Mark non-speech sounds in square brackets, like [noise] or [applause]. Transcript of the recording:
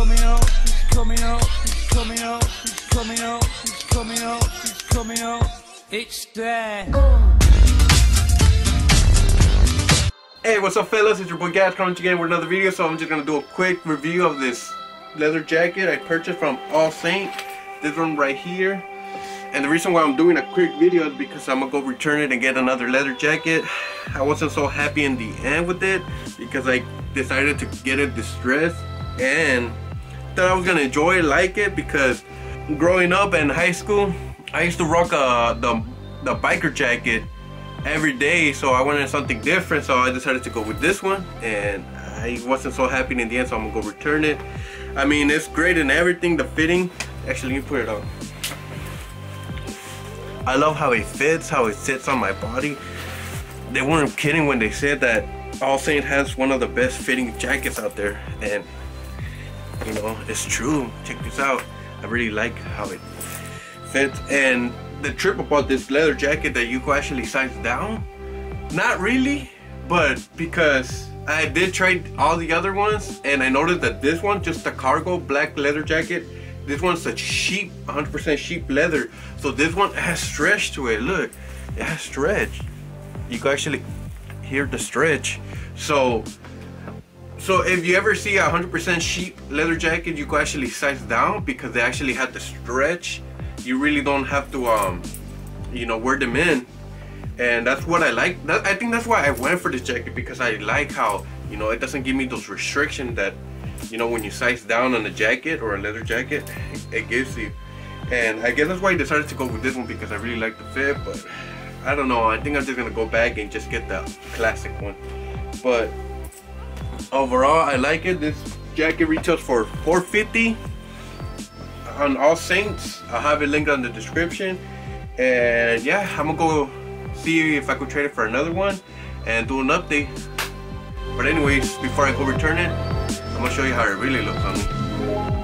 coming out, coming out, coming out, coming out, coming out, coming out. It's there. Hey, what's up fellas? It's your boy Gas coming again with another video. So I'm just gonna do a quick review of this leather jacket I purchased from All Saint. This one right here. And the reason why I'm doing a quick video is because I'm gonna go return it and get another leather jacket. I wasn't so happy in the end with it because I decided to get it distressed and thought I was gonna enjoy like it because growing up in high school, I used to rock uh, the, the biker jacket every day so I wanted something different so I decided to go with this one and I wasn't so happy in the end so I'm gonna go return it. I mean it's great and everything the fitting. Actually let me put it on. I love how it fits how it sits on my body. They weren't kidding when they said that All Saint has one of the best fitting jackets out there and you know it's true. Check this out. I really like how it fits. And the trip about this leather jacket that you actually size down? Not really but because I did try all the other ones and I noticed that this one just a cargo black leather jacket this one's a sheep 100% sheep leather. So this one has stretch to it. Look it has stretch. You can actually hear the stretch. So so if you ever see a 100% sheep leather jacket you can actually size down because they actually have to stretch. You really don't have to um you know wear them in. And that's what I like. That, I think that's why I went for this jacket because I like how you know it doesn't give me those restrictions that you know when you size down on a jacket or a leather jacket [laughs] it gives you. And I guess that's why I decided to go with this one because I really like the fit but I don't know. I think I'm just gonna go back and just get the classic one. But overall I like it this jacket retails for 450 on All Saints. I'll have it linked on the description. And yeah, I'm gonna go see if I could trade it for another one and do an update. But anyways, before I go return it, I'm gonna show you how it really looks on me.